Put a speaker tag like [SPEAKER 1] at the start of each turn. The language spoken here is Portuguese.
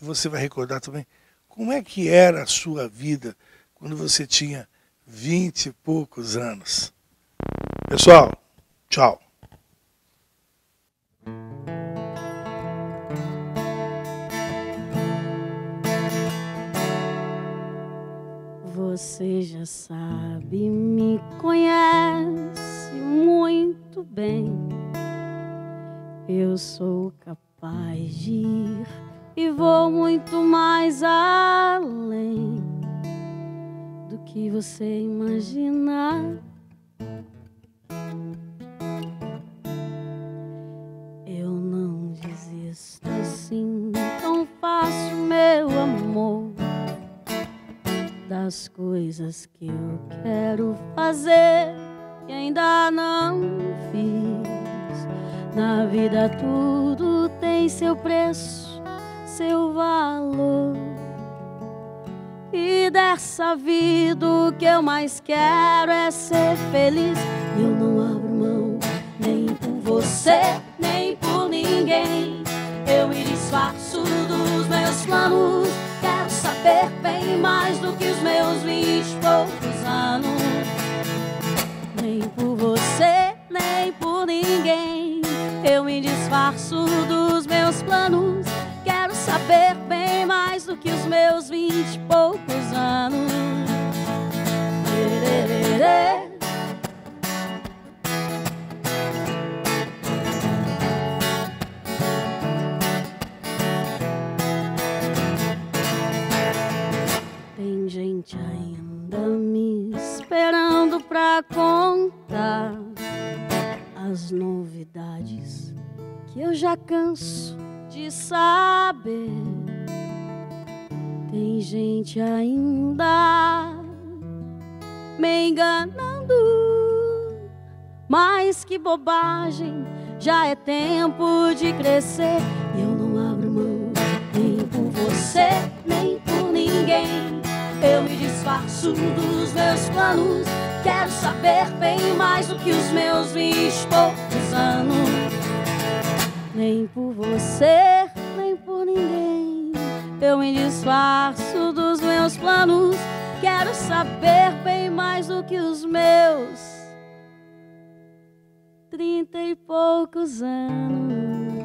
[SPEAKER 1] você vai recordar também como é que era a sua vida quando você tinha vinte e poucos anos. Pessoal, tchau.
[SPEAKER 2] Você já sabe, me conhece muito bem. Eu sou capaz de ir e vou muito mais além do que você imaginar. Eu não desisto assim tão fácil, meu amor, das coisas que eu quero fazer e ainda não fiz. Na vida tudo tem seu preço seu valor. E dessa vida o que eu mais quero é ser feliz. Eu não abro mão nem por você, nem por ninguém. Eu me disfarço dos meus planos. Quero saber bem mais do que os meus vinte e poucos anos. Nem por você, nem por ninguém. Eu me disfarço dos meus planos saber bem mais do que os meus vinte e poucos anos. Tem gente ainda me esperando pra contar as novidades que eu já canso de saber. Tem gente ainda me enganando, mas que bobagem, já é tempo de crescer. E eu não abro mão nem por você, nem por ninguém. Eu me disfarço dos meus planos. Quero saber bem mais do que os meus vinte poucos anos nem por você, nem por ninguém. Eu me disfarço dos meus planos. Quero saber bem mais do que os meus trinta e poucos anos.